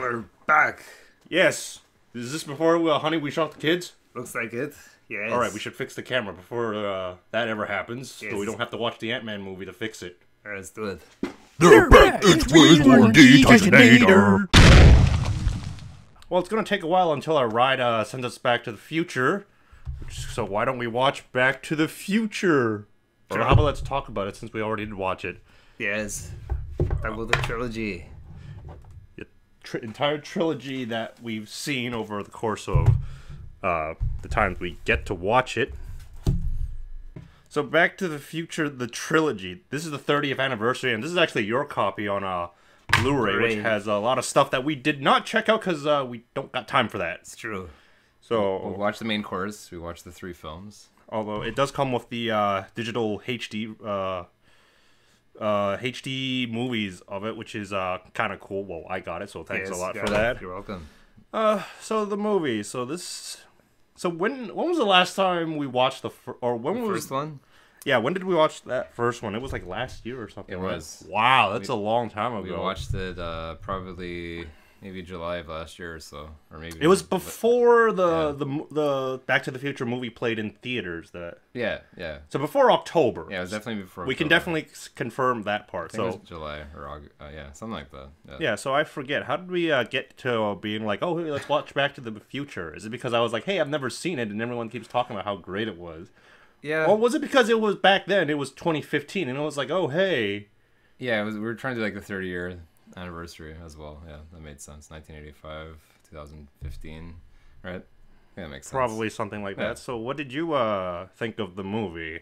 We're back. Yes. Is this before uh, Honey We Shot the Kids? Looks like it. Yes. All right, we should fix the camera before uh, that ever happens, so we don't have to watch the Ant Man movie to fix it. All right, let's do it. They're back. It's WizWar Dtysonator. Well, it's gonna take a while until our ride uh, sends us back to the future. So why don't we watch Back to the Future? Or Sure. how about let's talk about it since we already did watch it. Yes. Talk about the trilogy. Tr- entire trilogy that we've seen over the course of uh, the times we get to watch it. So, Back to the Future, the trilogy. This is the 30th anniversary, and this is actually your copy on uh, Blu-ray, which has a lot of stuff that we did not check out because uh, we don't got time for that. It's true. So We So, watched the main course. We watched the three films. although it does come with the uh, digital HD uh, HD movies of it, which is uh, kind of cool. Well, I got it, so thanks Yes, a lot for that. You're welcome. Uh, so the movie. So this. So when when was the last time we watched the fir- or when was First one. yeah when did we watch that first one? It was like last year or something. It right? was. Wow, that's a long time ago. We watched it uh, probably maybe July of last year or so, or maybe It was before the Yeah. the the Back to the Future movie played in theaters. That Yeah, yeah, so before October. yeah. It was definitely before. we can definitely confirm that part. I think it So was July or August. Uh, yeah, something like that. Yeah. yeah, so I forget. How did we uh, get to uh, being like, oh, hey, let's watch Back to the Future? Is it because I was like, hey, I've never seen it, and everyone keeps talking about how great it was? Yeah. Or was it because it was back then? It was 2015, and it was like, oh hey, yeah. It was. We were trying to do like the 30 year anniversary as well. Yeah, that made sense. 1985, 2015, right? Yeah, that makes sense. probably something like Yeah. that. So, what did you uh think of the movie?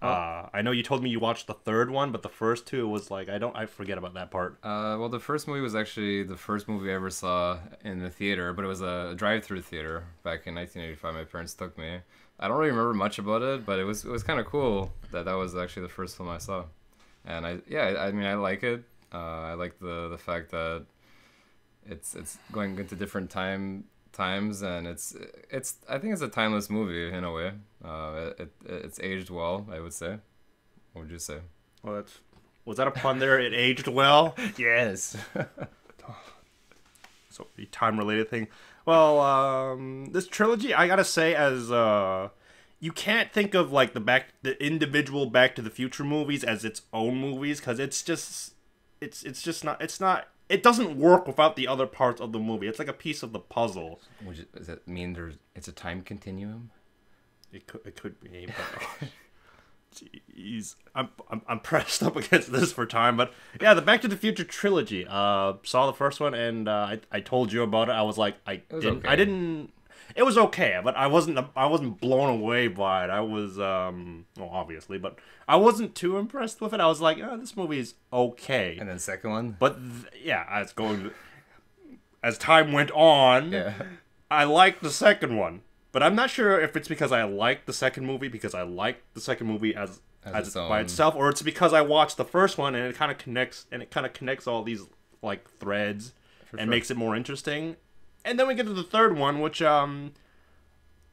uh, I know you told me you watched the third one, but the first two was like I don't, I forget about that part. Uh, well, the first movie was actually the first movie I ever saw in the theater, but it was a drive-through theater back in 1985. My parents took me. I don't really remember much about it, but it was it was kind of cool that that was actually the first film I saw, and I yeah I, I mean I like it. Uh, I like the the fact that it's it's going into different time times and it's it's I think it's a timeless movie in a way. Uh, it, it it's aged well, I would say. What would you say? Well, that's was that a pun there? It aged well. Yes. so the time related thing. Well, um, this trilogy, I gotta say, as uh, you can't think of like the back, the individual Back to the Future movies as its own movies because it's just, it's it's just not, it's not, it doesn't work without the other parts of the movie. It's like a piece of the puzzle. Would you, does that mean there's it's a time continuum? It could, it could be, but. Jeez, I'm, I'm I'm pressed up against this for time, but yeah, the Back to the Future trilogy. Uh, saw the first one, and uh, I I told you about it. I was like, I was didn't, okay. I didn't. It was okay, but I wasn't I wasn't blown away by it. I was um, well, obviously, but I wasn't too impressed with it. I was like, oh, this movie is okay, And then second one? but th- yeah, as going as time went on, Yeah. I liked the second one, but I'm not sure if it's because I liked the second movie because I liked the second movie as As as, its by itself, or it's because I watched the first one and it kind of connects and it kind of connects all these like threads and sure. makes it more interesting. And then we get to the third one, which um,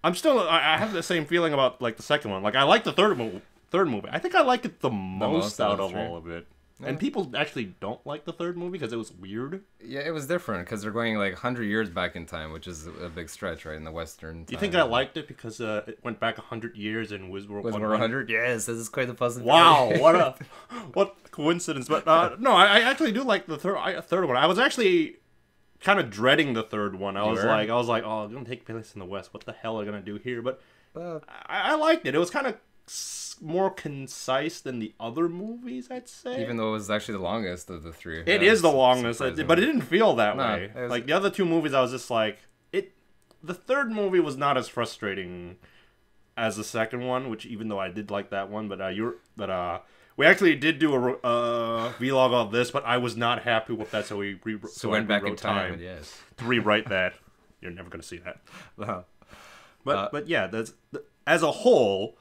I'm still I I have the same feeling about like the second one. Like I like the third movie. Third movie, I think I like it the most, most out out of of three. all of it. And people actually don't like the third movie because it was weird. Yeah, it was different because they're going like 100 years back in time, which is a big stretch, right? In the Western. Do you think I liked it because uh, it went back hundred years and was Was more 100? yes, this is quite a possibility. Wow, what a what coincidence! But uh, no, I, I actually do like the third I, third one. I was actually kind of dreading the third one. I You was were? like, I was like, oh, it's gonna take place in the West. What the hell are they gonna do here? But Uh, I, I liked it. It was kind of more concise than the other movies. I'd say. even though it was actually the longest of the three. It is the longest, surprising. but it didn't feel that No, way. was- Like the other two movies, I was just like it. The third movie was not as frustrating as the second one, which even though I did like that one, but uh, you're but uh. We actually did do a uh, vlog of this, but I was not happy with that, so we re- So I went back in rewrote time. Yes. to rewrite that. You're never gonna see that. Uh, But Uh, but yeah, that's as a whole,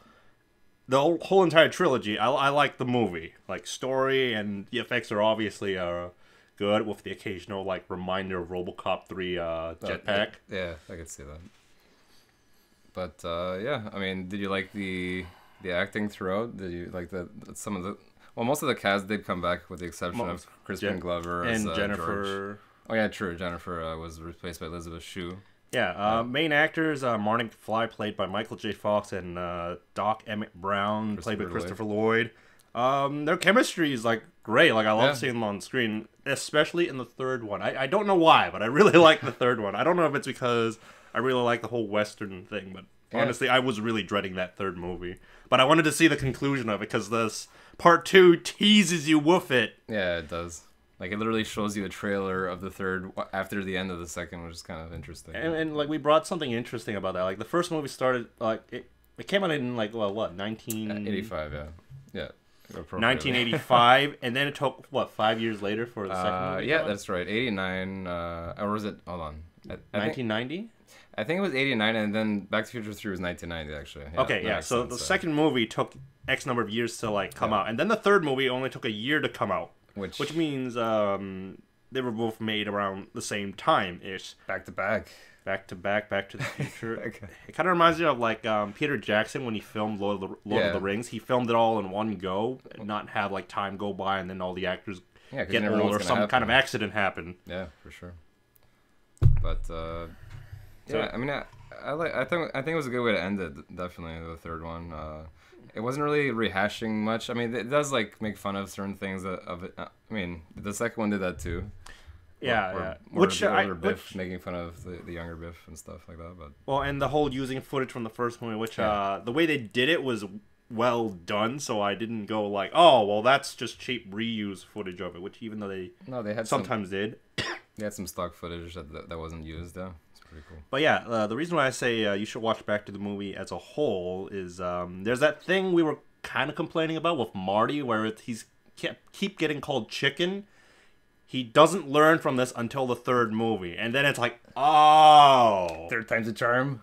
the whole, whole entire trilogy. I, I like the movie, like story and the effects are obviously uh good with the occasional like reminder of RoboCop three uh, jetpack. Yeah, I could see that. But uh, yeah, I mean, did you like the the acting throughout? Did you like the some of the? Well, most of the cast did come back, with the exception Mo- of Crispin Jen- Glover as, and uh, Jennifer. George. Oh yeah, true. Jennifer uh, was replaced by Elizabeth Shue. Yeah, uh, main actors uh, Marty McFly played by Michael J. Fox and uh, Doc Emmett Brown played by Christopher Christopher Lloyd. Um, their chemistry is like great. Like I love Yeah. seeing them on screen, especially in the third one. I, I don't know why, but I really like the third one. I don't know if it's because I really like the whole Western thing, but Yeah. honestly, I was really dreading that third movie. But I wanted to see the conclusion of it because this part two teases you with it. Yeah, it does. Like it literally shows you a trailer of the third after the end of the second, which is kind of interesting. And, and like we brought something interesting about that. Like the first movie started like it, it came out in like well what nineteen Uh, 85, yeah, yeah. 1985, and then it took what five years later for the second Uh, movie. yeah, that's right. 89, uh, or was it? Hold on. I, I think, 1990. I think it was 89, and then Back to the Future 3 was 1990, actually. Yeah, okay, yeah. So sense, the second movie took X number of years to like come Yeah. out, and then the third movie only took a year to come out, Which, which means um they were both made around the same time ish, back to back. back to back, Back to the Future. Okay. It kind of reminds me of like um, Peter Jackson when he filmed Lord of the Lord Yeah. of the Rings. He filmed it all in one go, and not have like time go by, and then all the actors Yeah, get old or some gonna kind of accident happen. Yeah, for sure. But uh, So- yeah, I mean, I, I like. I think I think it was a good way to end it. Definitely the third one. Uh, it wasn't really rehashing much. I mean, it does like make fun of certain things of of it. Uh, I mean, the second one did that too. Yeah, Or- yeah. or Which the I older Biff which, making fun of the, the younger Biff and stuff like that. But well, and the whole using footage from the first movie, which Yeah. uh, the way they did it was well done. So I didn't go like, oh, well, that's just cheap reuse footage of it. Which even though they no, they had some, sometimes did. they had some stock footage that that, wasn't used. It's pretty cool. But yeah, uh, the reason why I say uh, you should watch back to the movie as a whole is um, there's that thing we were kind of complaining about with Marty, where it, he's kept keep getting called chicken. He doesn't learn from this until the third movie, and then it's like, oh, Third time's a charm.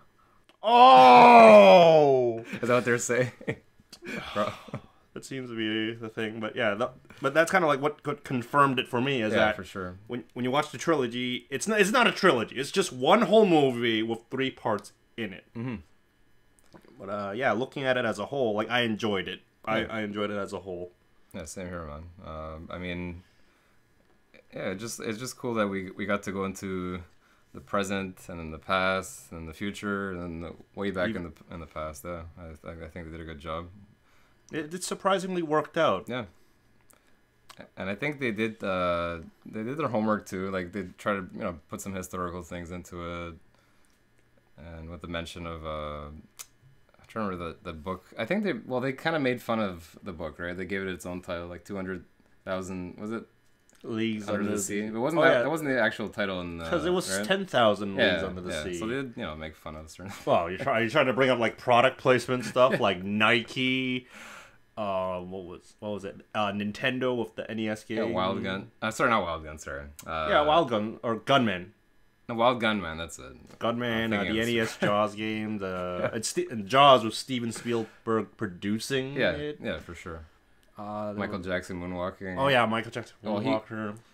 oh. Is that what they're saying? That seems to be the thing, but yeah, that, but that's kind of like what, confirmed it for me is yeah, that for sure. when when you watch the trilogy, it's not it's not a trilogy. It's just one whole movie with three parts in it. Mm-hmm. But uh, yeah, looking at it as a whole, like I enjoyed it. I, Yeah. I enjoyed it as a whole. Yeah, same here, man. Um, I mean, yeah, it just it's just cool that we we got to go into the present and then the past and the future and then the way back in the in the past. Yeah, I I I think they did a good job. It, it surprisingly worked out. Yeah. And I think they did uh they did their homework too. Like they try to you know put some historical things into it, and with the mention of uh, I'm trying to remember the the book. I think they well they kind of made fun of the book, right? They gave it its own title, like two hundred thousand. Was it Leagues under the sea? But wasn't Oh, that yeah. that wasn't the actual title in the because it was right? ten thousand leagues yeah, under the yeah. sea. So they did you know make fun of certain. well, you're trying you're trying to bring up like product placement stuff, like Nike. Uh, what was what was it? Uh, Nintendo with the NES game. Yeah, Wild Gun. Uh, sorry, not Wild Gun. Sorry. Uh, Yeah, Wild Gun or Gunman. No, Wild Gun, man. That's it. Gunman, uh, the NES Jaws game, the it's Ste- and Jaws with Steven Spielberg producing Yeah, it. yeah, for sure. Uh, Michael was- Jackson moonwalking. Oh yeah, Michael Jackson. Oh, he-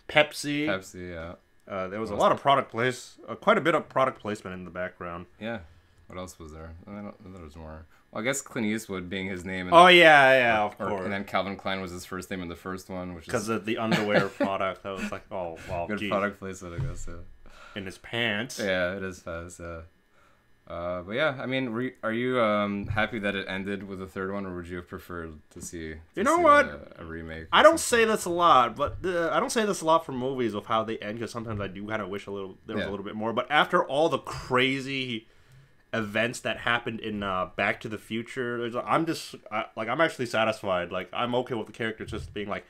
Pepsi. Pepsi. Yeah. Uh, there was a lot of product place, uh, quite a bit of product placement in the background. Yeah. What else was there? I don't, there was more. Well, I guess Clint Eastwood being his name. In Oh the, yeah, yeah, of or- course. and then Calvin Klein was his first name in the first one, which Because of the underwear product, I was like, oh well, good geez. product placement, I guess. Yeah. in his pants. Yeah, it is fast. Yeah. Uh, but yeah, I mean, re- are you um, happy that it ended with the third one, or would you have preferred to see? to You know see what? A, a remake. I don't something? say this a lot, but the, I don't say this a lot for movies of how they end because sometimes I do kind of wish a little there was Yeah. a little bit more. But after all the crazy events that happened in uh, Back to the Future, I'm just I, like I'm actually satisfied. Like I'm okay with the characters just being like,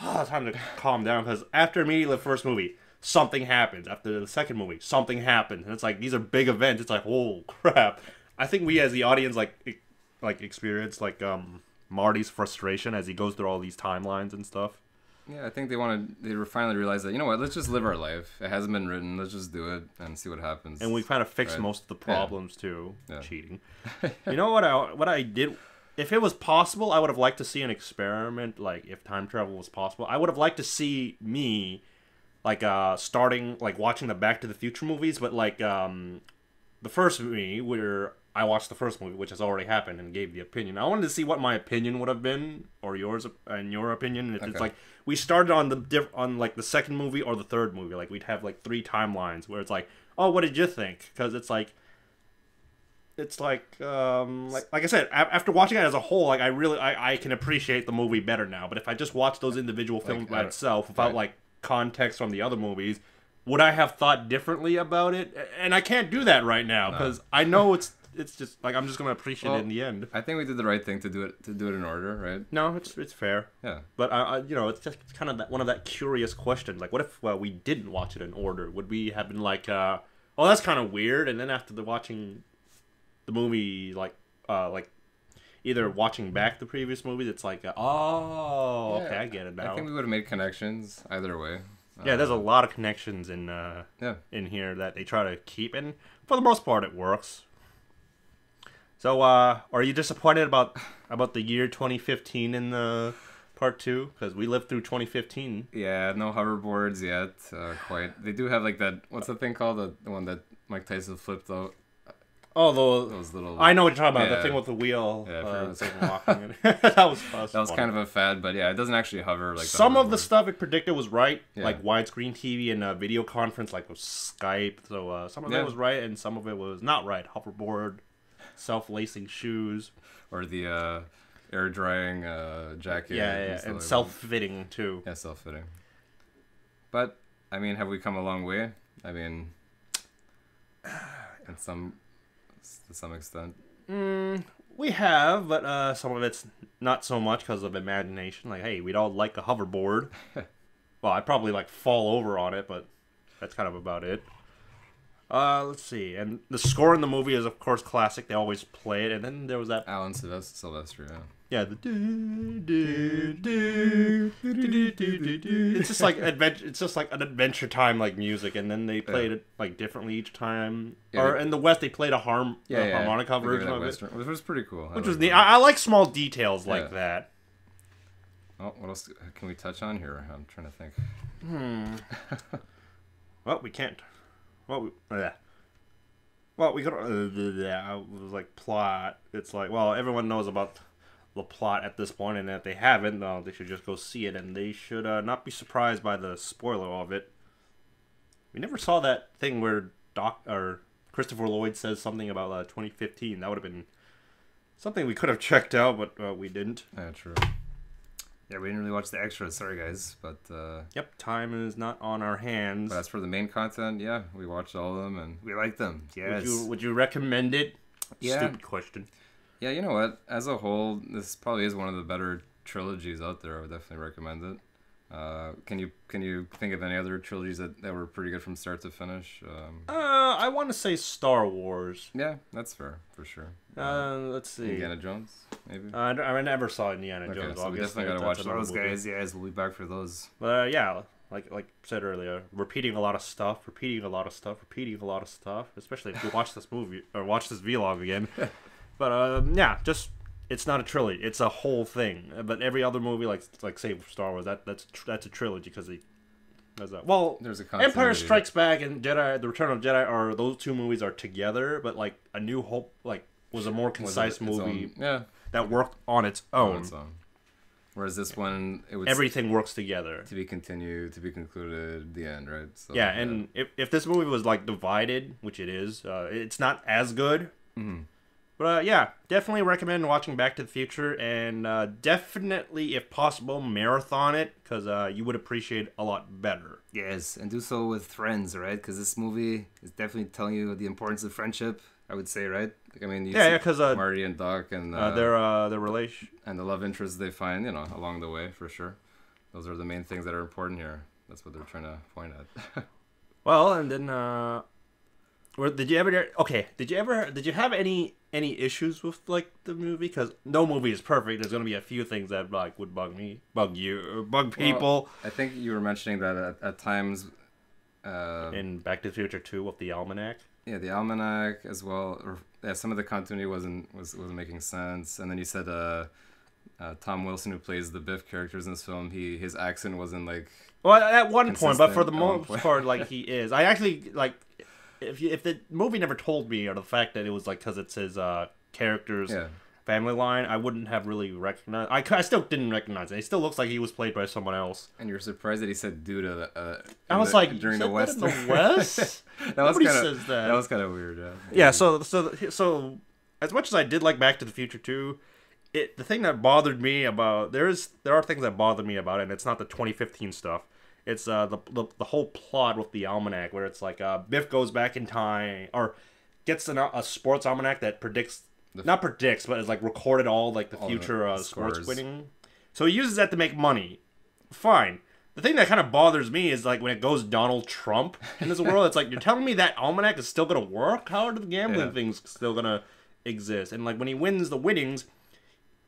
oh, time to calm down because after immediately the first movie. Something happens after the second movie. Something happens, and it's like these are big events. It's like, oh crap! I think we as the audience like like experience like um Marty's frustration as he goes through all these timelines and stuff. Yeah, I think they wanted. They were finally realized that you know what? Let's just live our life. It hasn't been written. Let's just do it and see what happens. And we kind of fixed Right. most of the problems too. Yeah. Cheating. you know what I what I did if it was possible, I would have liked to see an experiment like if time travel was possible. I would have liked to see me like uh starting like watching the Back to the Future movies, but like um the first movie where I watched the first movie, which has already happened, and gave the opinion. I wanted to see what my opinion would have been, or yours, and your opinion. If it's like we started on the diff- on like the second movie or the third movie, like we'd have like three timelines where it's like, oh, what did you think? Because it's like, it's like, um, like like I said, a- after watching it as a whole, like I really I, I can appreciate the movie better now. But if I just watched those individual films by itself without right. like context from the other movies, would I have thought differently about it? And I can't do that right now because I know it's it's just like I'm just gonna appreciate Well- it in the end. I think we did the right thing to do it to do it in order, right? No, it's it's fair, Yeah. but I, I you know it's just kind of that one of that curious question. Like, what if uh, we didn't watch it in order? Would we have been like, uh, oh, that's kind of weird? And then after the watching the movie, like, uh, like either watching back the previous movie, it's like, uh, oh, okay, I get it now. I think we would have made connections either way. yeah, there's a lot of connections in uh, Yeah. in here that they try to keep, and for the most part, it works. So, uh, are you disappointed about about the year 2015 in the part two? Because we lived through 2015. Yeah, no hoverboards yet. Uh, quite. They do have like that. What's the thing called? The, the one that Mike Tyson flipped out. Oh, the, Those little. I know what you're talking about. The thing with the wheel. Yeah, uh, thing walking. that was, that was, That was kind of a fad, but yeah, it doesn't actually hover like. Some of the stuff it predicted was right, Yeah. like widescreen TV and uh, video conference, like with Skype. So uh, some of it was right, and some of it was not right. Hoverboard, self-lacing shoes. or the uh, air drying uh, jacket. Yeah, yeah, and self-fitting too. Yeah, self fitting. But I mean, have we come a long way? I mean, in some to some extent. Mm, we have, but uh, some of it's not so much because of imagination. Like, hey, we'd all like a hoverboard. well, I'd probably like fall over on it, but that's kind of about it. Uh, let's see, and the score in the movie is of course classic. They always play it, and then there was that Alan Silvestri, Silvestri yeah. yeah the do, do, do, do, do, do, do, it's just like adventure. It's just like an adventure time like music, and then they played it like differently each time. Yeah, or they- in the West, they played a harm Yeah, a yeah. harmonica they version of it which was pretty cool. I which was neat. I, I like small details like Yeah. that. Oh, what else can we touch on here? I'm trying to think. Hmm. Well, we can't. Well, we, yeah. Well, we could. Uh, yeah, it was like plot. It's like, well, everyone knows about the plot at this point, and if they haven't, uh, they should just go see it, and they should uh, not be surprised by the spoiler of it. We never saw that thing where Doc or Christopher Lloyd says something about uh, 2015. That would have been something we could have checked out, but uh, we didn't. Yeah, true. Yeah, we didn't really watch the extras. Sorry, guys. But uh, Yep, time is not on our hands. but as for the main content, yeah, we watched all of them, and We like them. Yes. Would you would you recommend it? Yeah. Stupid question. yeah, you know what? As a whole, this probably is one of the better trilogies out there. I would definitely recommend it. Uh, can you can you think of any other trilogies that, that were pretty good from start to finish? Um, Uh, I want to say Star Wars. yeah, that's fair for sure. Uh, let's see. Indiana Jones, maybe. Uh, I, I never saw Indiana Okay, Jones. so we definitely gotta watch those movie. guys, Yeah, we'll be back for those. But uh, yeah, like like I said earlier, repeating a lot of stuff, repeating a lot of stuff, repeating a lot of stuff. Especially if you watch this movie or watch this vlog again. but um, yeah, just it's not a trilogy; it's a whole thing. But every other movie, like like say Star Wars, that that's tr- that's a trilogy because they. That. Well, There's a Empire. Strikes Back and Jedi: The Return of Jedi are those two movies are together, but like A New Hope like was a more concise movie own- yeah, that worked on its on own. its own. Whereas this one, Everything works together. to be continued, to be concluded, the end, right? So, Yeah, and if, if this movie was like divided, which it is, uh, it's not as good. Mhm. But uh, yeah, definitely recommend watching Back to the Future, and uh, definitely, if possible, marathon it because uh, you would appreciate a lot better. Yes, and do so with friends, right? Because this movie is definitely telling you the importance of friendship. I would say, right? Like, I mean, you Yeah, yeah, because uh, Marty and Doc and uh, uh, their uh, their relation. and the love interests they find, you know, along the way for sure. Those are the main things that are important here. That's what they're trying to point at. Well, and then uh, where did you ever? Okay, did you ever? Did you have any any issues with like the movie? Because no movie is perfect. There's gonna be a few things that like would bug me, bug you, bug people. I think you were mentioning that at, at times. Uh, in Back to the Future 2 with the almanac. yeah, the almanac as well. Or yeah, some of the continuity wasn't was wasn't making sense. And then you said uh, uh, Tom Wilson, who plays the Biff characters in this film, he his accent wasn't like Well, at one point, but for the most part, like he is. I actually like if you, if the movie never told me or the fact that it was like because it's his uh character's Yeah. family line, I wouldn't have really recognized. I, I still didn't recognize it. He still looks like he was played by someone else. And you're surprised that he said due to the. Uh, I was the- like, during "You the West. that the West? that was Nobody kind of says that. that was kind of weird. Yeah. Yeah. So so so as much as I did like Back to the Future too, it the thing that bothered me about there is there are things that bothered me about it, and it's not the 2015 stuff. It's uh the the, the whole plot with the almanac where it's like uh Biff goes back in time or gets an, a sports almanac that predicts not predicts but is like recorded all like the All the future uh, sports winning. So he uses that to make money. Fine. The thing that kind of bothers me is like when it goes Donald Trump in this world. It's like you're telling me that almanac is still gonna work. How are the gambling Yeah. things still gonna exist? And like when he wins the winnings,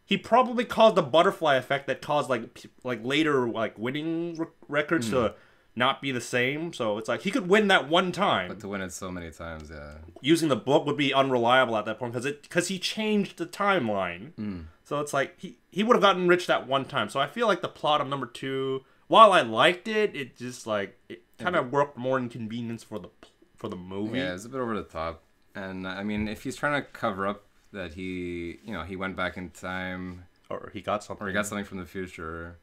he probably caused a butterfly effect that caused like like later like winning r- records Hmm. to not be the same. So it's like he could win that one time. But to win it so many times, yeah. Using the book would be unreliable at that point because it because he changed the timeline. Hmm. So it's like he he would have gotten rich that one time. So I feel like the plot of number two, while I liked it, it just like it kind of worked more inconvenience for the for the movie. Yeah, it's a bit over the top. And I mean, if he's trying to cover up that he, you know, he went back in time Or he got something. or he got something from the future.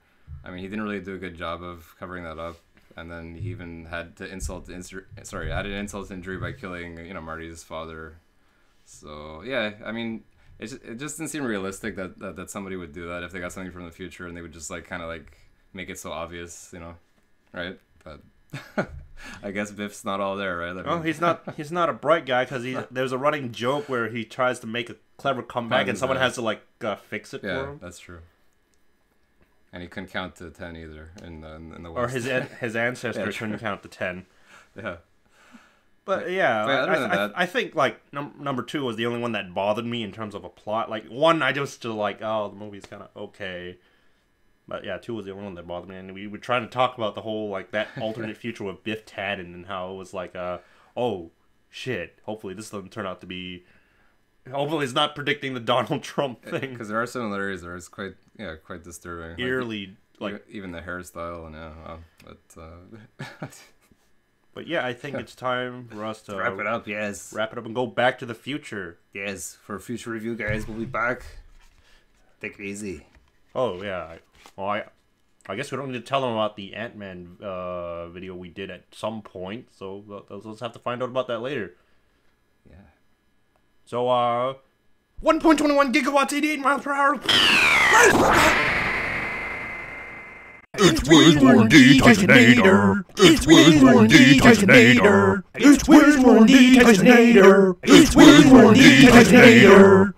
I mean, he didn't really do a good job of covering that up. And then he even had to insult the insur- sorry, added insult to injury by killing, you know, Marty's father. So yeah, I mean, it just, it just didn't seem realistic that, that that somebody would do that if they got something from the future and they would just like kind of like make it so obvious, you know, right? But I guess Biff's not all there, right? I Well, he's not he's not a bright guy because he there's a running joke where he tries to make a clever comeback and someone has to like uh, fix it Yeah, for him. that's true. And he couldn't count to ten either in the in the West. Or his his ancestor Yeah, couldn't count to ten. yeah. But yeah, But I, I, I think like num- number two was the only one that bothered me in terms of a plot. Like one, I just still like, oh, the movie's kind of okay. But yeah, two was the only one that bothered me, and we were trying to talk about the whole like that alternate future with Biff Tannen and how it was like, uh, oh shit, hopefully this doesn't turn out to be. Hopefully, it's not predicting the Donald Trump thing. Because there are similarities there. It's quite yeah, quite disturbing. Like, Eerily, like, e- even the hairstyle and yeah, wow. but uh, but yeah, I think it's time for us to Wrap it up, yes. wrap it up and go back to the future. Yes, for a future review, guys, we'll be back. Take it easy. Oh yeah. I- Well, I, I guess we don't need to tell them about the Ant Man uh, video we did at some point. So uh, let's let's have to find out about that later. yeah. So uh, 1.21 gigawatts, 88 miles per hour. It's WizWar Dtysonator. It's WizWar Dtysonator. It's WizWar Dtysonator. It's WizWar Dtysonator.